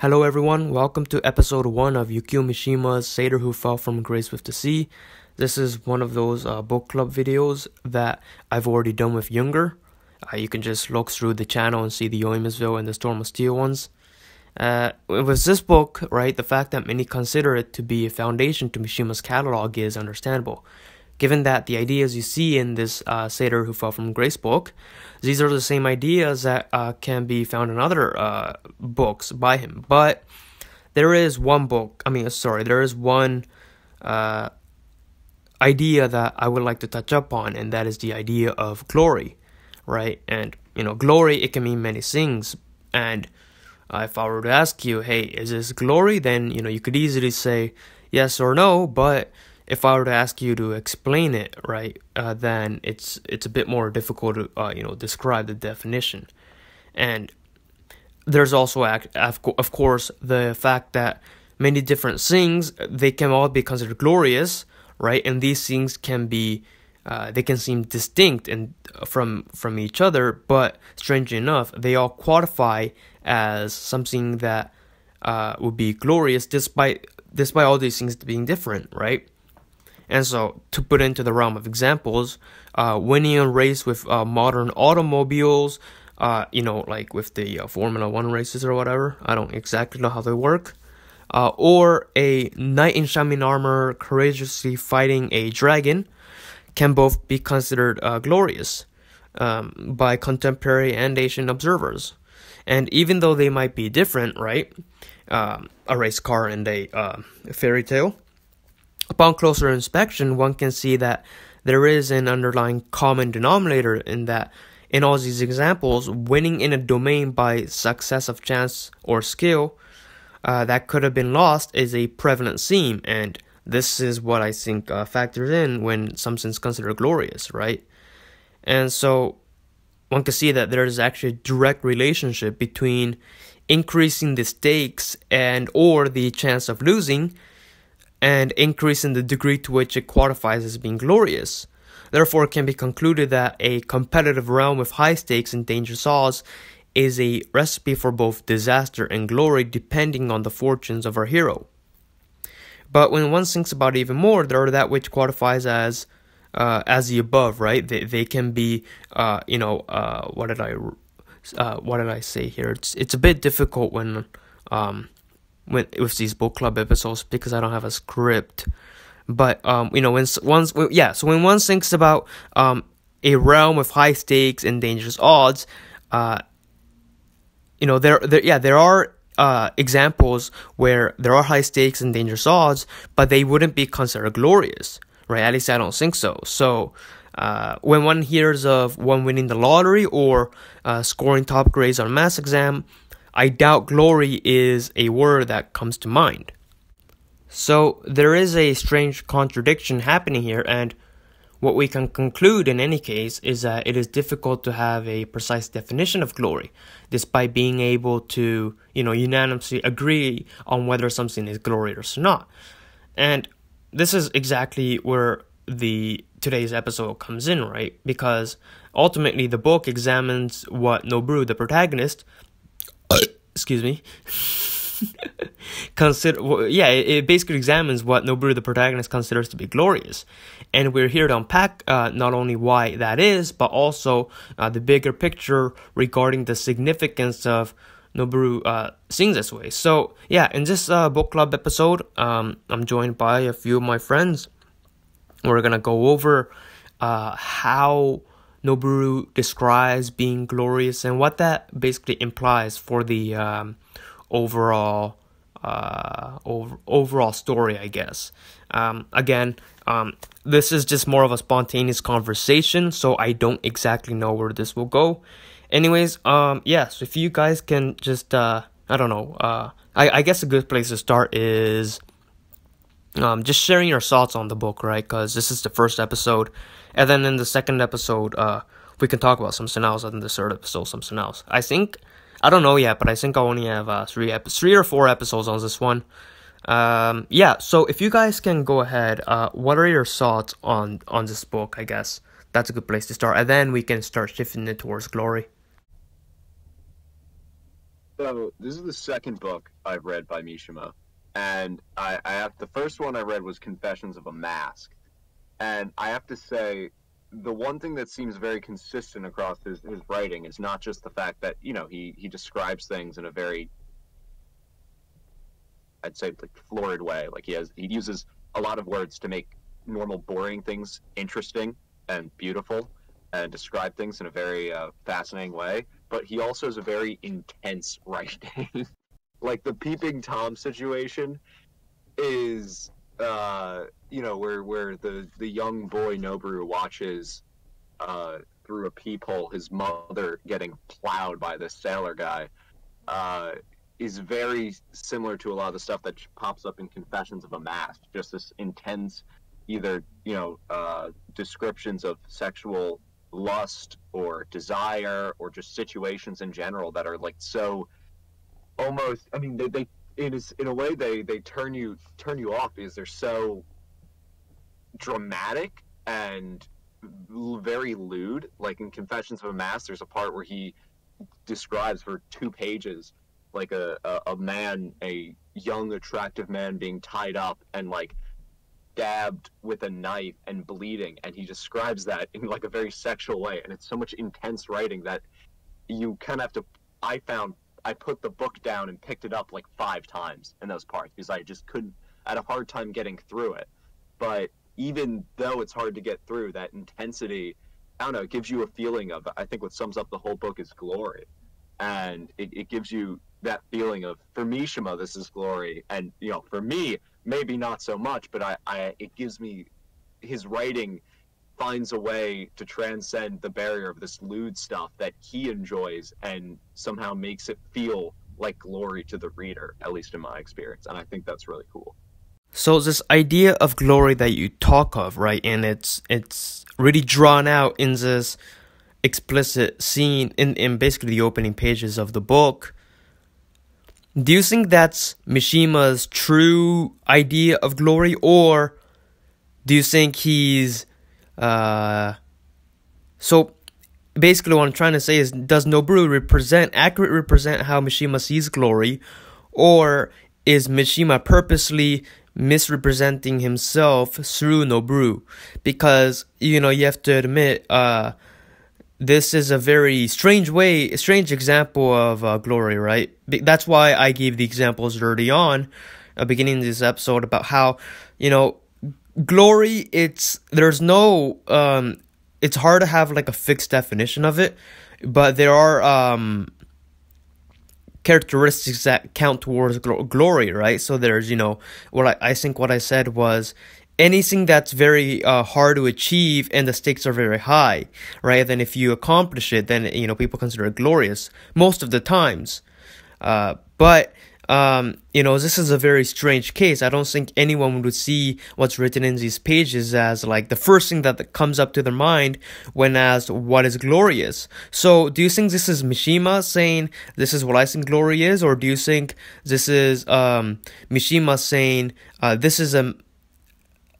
Hello everyone, welcome to episode 1 of Yukio Mishima's Sailor Who Fell from Grace with the Sea. This is one of those uh, book club videos that I've already done with Jünger. Uh, you can just look through the channel and see the Eumeswil and the Storm of Steel ones. Uh, with this book, right, the fact that many consider it to be a foundation to Mishima's catalog is understandable given that the ideas you see in this uh, Sailor Who Fell from Grace book, these are the same ideas that uh, can be found in other uh, books by him. But there is one book, I mean, sorry, there is one uh, idea that I would like to touch up on, and that is the idea of glory, right? And, you know, glory, it can mean many things. And uh, if I were to ask you, hey, is this glory? Then, you know, you could easily say yes or no, but if I were to ask you to explain it, right, uh, then it's it's a bit more difficult to uh, you know describe the definition, and there's also of course the fact that many different things they can all be considered glorious, right, and these things can be uh, they can seem distinct and from from each other, but strangely enough, they all qualify as something that uh, would be glorious despite despite all these things being different, right? And so, to put into the realm of examples, uh, winning a race with uh, modern automobiles, uh, you know, like with the uh, Formula One races or whatever. I don't exactly know how they work. Uh, or a knight in shining armor courageously fighting a dragon can both be considered uh, glorious um, by contemporary and Asian observers. And even though they might be different, right? Um, a race car and a fairy tale Upon closer inspection, one can see that there is an underlying common denominator in that in all these examples, winning in a domain by success of chance or skill uh, that could have been lost is a prevalent theme, and this is what I think uh, factors in when something's considered glorious, right? And so one can see that there is actually a direct relationship between increasing the stakes and or the chance of losing and increase in the degree to which it qualifies as being glorious. Therefore, it can be concluded that a competitive realm with high stakes and dangerous odds is a recipe for both disaster and glory depending on the fortunes of our hero. But when one thinks about it even more, there are that which qualifies as uh, as the above, right? They they can be, uh, you know, uh, what did I, uh, what did I say here? It's it's a bit difficult when um, with with these book club episodes because I don't have a script. But um, you know, when once yeah, so when one thinks about um a realm with high stakes and dangerous odds, uh, you know there there yeah there are uh, examples where there are high stakes and dangerous odds, but they wouldn't be considered glorious, right? At least I don't think so. So. Uh, when one hears of one winning the lottery or uh, scoring top grades on a math exam, I doubt glory is a word that comes to mind. So there is a strange contradiction happening here, and what we can conclude in any case is that it is difficult to have a precise definition of glory, despite being able to, you know, unanimously agree on whether something is glorious or not. And this is exactly where the today's episode comes in, right? Because ultimately the book examines what Noboru, the protagonist, excuse me. Consider yeah it, basically examines what Nobu, the protagonist considers to be glorious. And we're here to unpack uh, not only why that is but also uh, the bigger picture regarding the significance of Nobu uh, seeing this way. So yeah in this uh, book club episode um, I'm joined by a few of my friends. We're gonna go over uh, how Noboru describes being glorious and what that basically implies for the um, overall uh, over, overall story, I guess. Um, again, um, this is just more of a spontaneous conversation, so I don't exactly know where this will go. Anyways, um, yeah, so if you guys can just, uh, I don't know, uh, I, I guess a good place to start is um, just sharing your thoughts on the book, right? Because this is the first episode, and then in the second episode, uh, we can talk about something else, and in the third episode, something else. I think I don't know yet, but I think I only have uh, three epi- three or four episodes on this one. Um, yeah, so if you guys can go ahead, uh, what are your thoughts on on this book? I guess that's a good place to start, and then we can start shifting it towards glory. So this is the second book I've read by Mishima, and I, I have the first one I read was Confessions of a Mask, and I have to say, the one thing that seems very consistent across his, his writing is not just the fact that you know he he describes things in a very I'd say like florid way. Like he has he uses a lot of words to make normal boring things interesting and beautiful and describe things in a very uh, fascinating way. But he also has a very intense writing. like the peeping tom situation is uh, you know where where the the young boy Noboru watches uh, through a peephole his mother getting plowed by this sailor guy. Uh, is very similar to a lot of the stuff that pops up in Confessions of a Mask. Just this intense, either you know, uh, descriptions of sexual lust or desire or just situations in general that are like so almost. I mean, they, they in a, in a way they they turn you turn you off because they're so dramatic and very lewd. Like in Confessions of a Mask, there's a part where he describes for two pages like a, a, a man, a young, attractive man being tied up and like stabbed with a knife and bleeding and he describes that in like a very sexual way and it's so much intense writing that you kind of have to i found i put the book down and picked it up like five times in those parts because i just couldn't I had a hard time getting through it. But even though it's hard to get through that intensity i don't know it gives you a feeling of i think what sums up the whole book is glory. And it, it gives you that feeling of for Mishima this is glory. And you know for me maybe not so much but I, I it gives me his writing finds a way to transcend the barrier of this lewd stuff that he enjoys and somehow makes it feel like glory to the reader at least in my experience and I think that's really cool. So this idea of glory that you talk of right and it's it's really drawn out in this explicit scene in, in basically the opening pages of the book. Do you think that's Mishima's true idea of glory, or do you think he's uh so basically what I'm trying to say is does Noboru represent accurately represent how Mishima sees glory, or is Mishima purposely misrepresenting himself through Noboru? Because you know you have to admit uh this is a very strange way, strange example of uh, glory, right? That's why I gave the examples early on, uh, beginning this episode about how, you know, glory. It's there's no, um, it's hard to have like a fixed definition of it, but there are um characteristics that count towards glory, right? So there's, you know, what I, I think what I said was anything that's very uh, hard to achieve and the stakes are very high, right? Then if you accomplish it, then you know people consider it glorious most of the times. Uh, but um, you know, this is a very strange case. I don't think anyone would see what's written in these pages as like the first thing that comes up to their mind when asked what is glorious. So, do you think this is Mishima saying this is what I think glory is, or do you think this is um, Mishima saying uh, this is a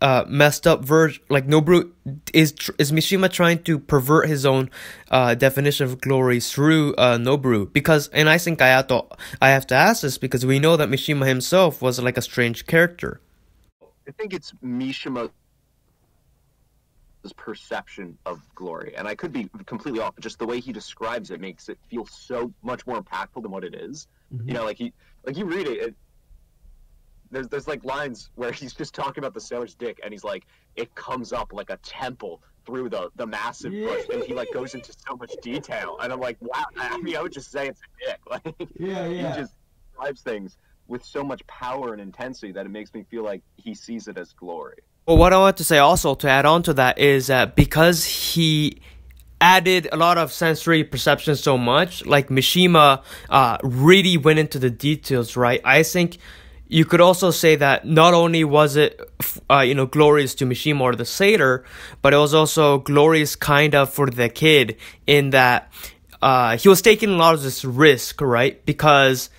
uh, messed up version. Like Noboru is is Mishima trying to pervert his own uh, definition of glory through uh, Noboru? Because, and I think I have to I have to ask this because we know that Mishima himself was like a strange character. I think it's Mishima's perception of glory, and I could be completely off. But just the way he describes it makes it feel so much more impactful than what it is. Mm-hmm. You know, like he like you read it, it there's there's like lines where he's just talking about the sailor's dick, and he's like, it comes up like a temple through the the massive bush, and he like goes into so much detail, and I'm like, wow. I mean, I would just say it's a dick. Like, yeah, yeah. He just describes things with so much power and intensity that it makes me feel like he sees it as glory. Well, what I want to say also to add on to that is that because he added a lot of sensory perception so much, like Mishima uh, really went into the details, right? I think you could also say that not only was it, uh, you know, glorious to Mishima or the sailor, but it was also glorious kind of for the kid in that uh, he was taking a lot of this risk, right? Because,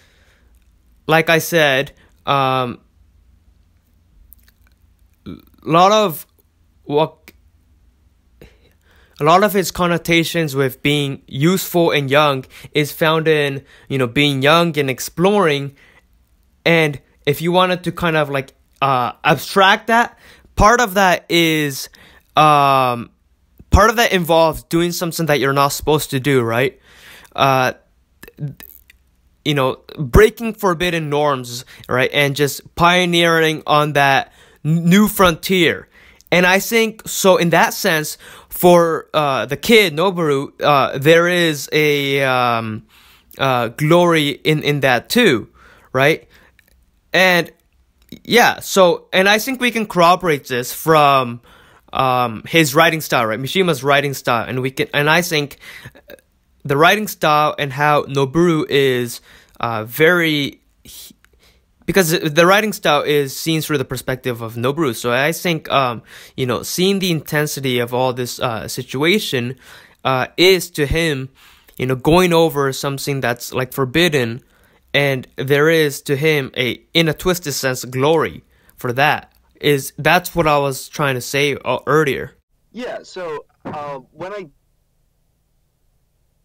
like I said, um, a lot of what a lot of its connotations with being useful and young is found in you know being young and exploring and if you wanted to kind of like uh, abstract that part of that is um, part of that involves doing something that you're not supposed to do right uh, you know breaking forbidden norms right and just pioneering on that new frontier and I think so in that sense, for uh, the kid Noboru, uh, there is a um, uh, glory in in that too, right? And yeah, so and I think we can corroborate this from um, his writing style, right? Mishima's writing style, and we can, and I think the writing style and how Noboru is uh, very because the writing style is seen through the perspective of Noboru. So I think, um, you know, seeing the intensity of all this uh, situation uh, is to him, you know, going over something that's like forbidden, and there is to him a, in a twisted sense, glory for that. Is that's what I was trying to say uh, earlier. Yeah. So uh, when I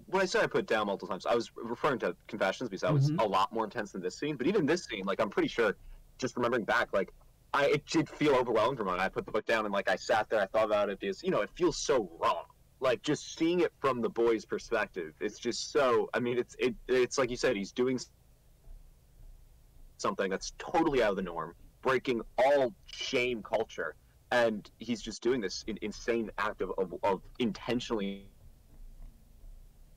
when I said I put down multiple times, I was referring to Confessions because that was mm-hmm. a lot more intense than this scene. But even this scene, like I'm pretty sure, just remembering back, like I it did feel overwhelmed for me. I put the book down and like I sat there, I thought about it because you know it feels so wrong. Like just seeing it from the boy's perspective, it's just so. I mean, it's it it's like you said, he's doing something that's totally out of the norm, breaking all shame culture, and he's just doing this in, insane act of, of, of intentionally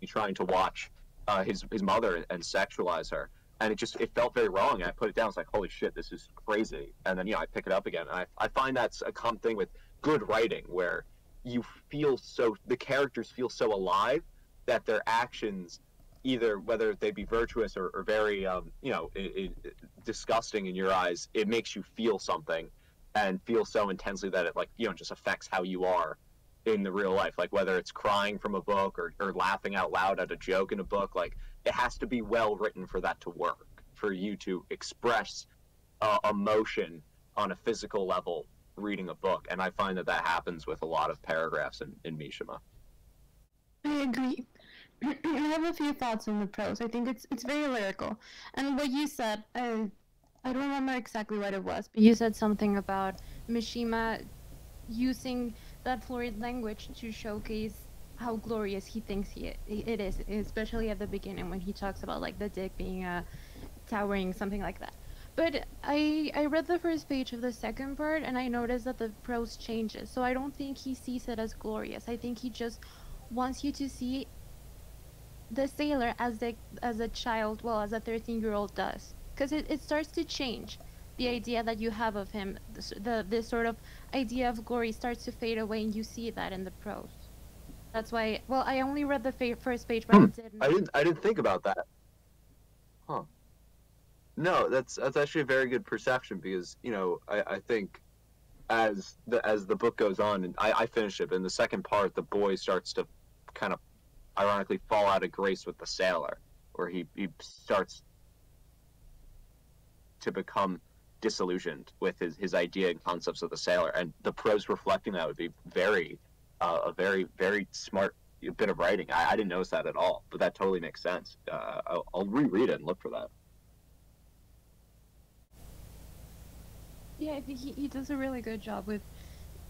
trying to watch uh, his his mother and sexualize her, and it just it felt very wrong. And I put it down. It's like holy shit, this is crazy. And then you know I pick it up again, and I I find that's a common thing with good writing where you feel so the characters feel so alive that their actions either whether they be virtuous or, or very um, you know it, it, disgusting in your eyes it makes you feel something and feel so intensely that it like you know just affects how you are in the real life. Like whether it's crying from a book or, or laughing out loud at a joke in a book like it has to be well written for that to work for you to express uh, emotion on a physical level reading a book. And i find that that happens with a lot of paragraphs in, in mishima. I agree i have a few thoughts on the prose i think it's it's very lyrical and what you said i i don't remember exactly what it was but you said something about mishima using that florid language to showcase how glorious he thinks he it is, especially at the beginning when he talks about like the dick being a towering something like that. But I I read the first page of the second part and I noticed that the prose changes. So I don't think he sees it as glorious. I think he just wants you to see the sailor as the as a child, well, as a 13 year old does, because it, it starts to change the idea that you have of him, the, the this sort of idea of glory starts to fade away, and you see that in the prose. That's why. Well, I only read the fa- first page, but hmm. I didn't. I didn't. I didn't think about that. Huh. No, that's that's actually a very good perception because you know I, I think as the as the book goes on and I, I finish it, in the second part the boy starts to kind of ironically fall out of grace with the sailor, where he he starts to become disillusioned with his, his idea and concepts of the sailor. And the prose reflecting that would be very, uh, a very, very smart bit of writing. I, I, didn't notice that at all, but that totally makes sense. Uh, I'll, I'll reread it and look for that. Yeah, he, he does a really good job with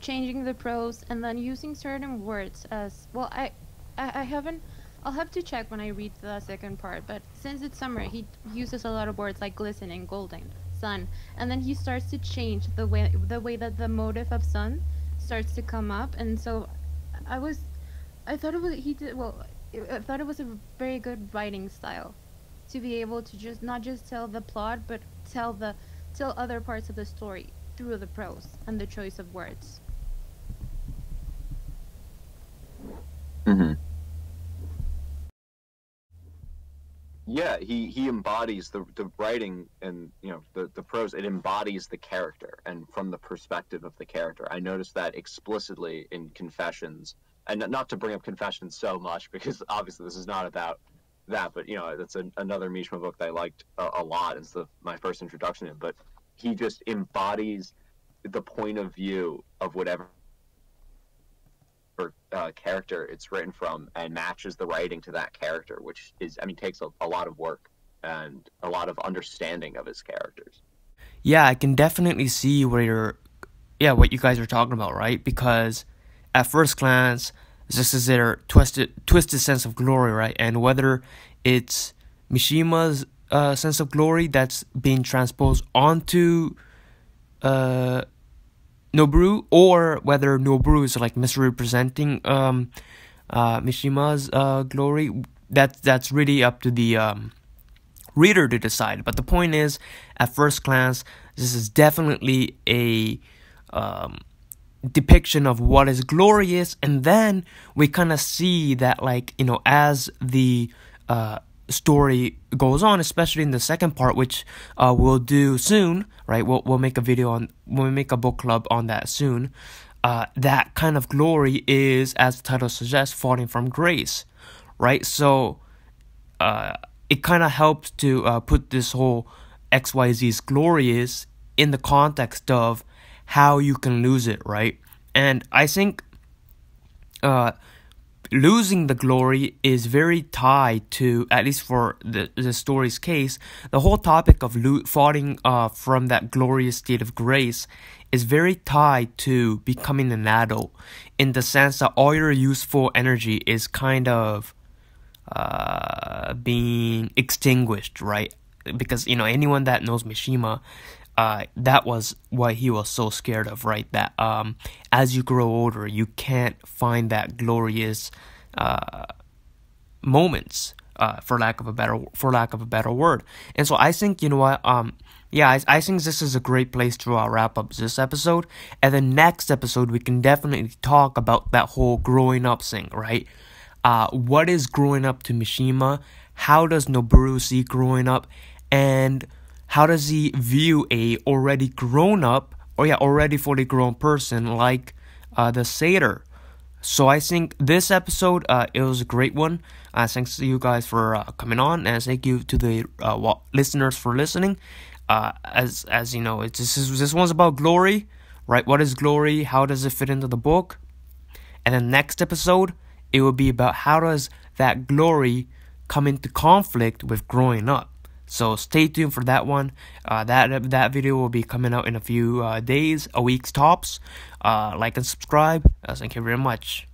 changing the prose and then using certain words as well. I, I, I haven't. I'll have to check when I read the second part, but since it's summer, he uses a lot of words like glistening, golden sun. And then he starts to change the way the way that the motive of sun starts to come up. And so i was i thought it was he did well i thought it was a very good writing style to be able to just not just tell the plot but tell the tell other parts of the story through the prose and the choice of words. Mm-hmm yeah he he embodies the the writing and you know the the prose. It embodies the character and from the perspective of the character. I noticed that explicitly in confessions. And not to bring up confessions so much because obviously this is not about that but you know that's an, another mishima book that i liked a, a lot it's the my first introduction to him. But he just embodies the point of view of whatever uh, character it's written from and matches the writing to that character, which is I mean takes a, a lot of work and a lot of understanding of his characters. Yeah, I can definitely see where you're, yeah, what you guys are talking about, right? Because at first glance, this is their twisted, twisted sense of glory, right? And whether it's Mishima's uh, sense of glory that's being transposed onto uh, Noboru, or whether Noboru is like misrepresenting um, uh, Mishima's uh, glory, that that's really up to the um, reader to decide. But the point is, at first glance, this is definitely a um, depiction of what is glorious, and then we kind of see that, like you know, as the uh, story goes on, especially in the second part, which uh, we'll do soon, right? We'll we'll make a video on we'll make a book club on that soon. Uh, that kind of glory is, as the title suggests, falling from grace, right? So, uh, it kind of helps to uh, put this whole XYZ's is in the context of how you can lose it, right? And I think uh, losing the glory is very tied to, at least for the, the story's case, the whole topic of lo- falling uh, from that glorious state of grace is very tied to becoming an adult in the sense that all your useful energy is kind of uh, being extinguished, right? Because you know anyone that knows Mishima, uh, that was what he was so scared of, right? That um, as you grow older, you can't find that glorious uh, moments, uh, for lack of a better for lack of a better word. And so I think you know what, um, yeah, I, I think this is a great place to uh, wrap up this episode. And the next episode, we can definitely talk about that whole growing up thing, right? Uh, what is growing up to Mishima? How does Noboru see growing up? And how does he view a already grown up, or yeah, already fully grown person like uh, the sailor? So I think this episode uh, it was a great one. Uh, thanks to you guys for uh, coming on, and thank you to the uh, listeners for listening. Uh, as as you know, it's, this is this one's about glory, right? What is glory? How does it fit into the book? And then next episode, it will be about how does that glory come into conflict with growing up. So stay tuned for that one. Uh, that that video will be coming out in a few uh, days, a week's tops. Uh, like and subscribe. Uh, thank you very much.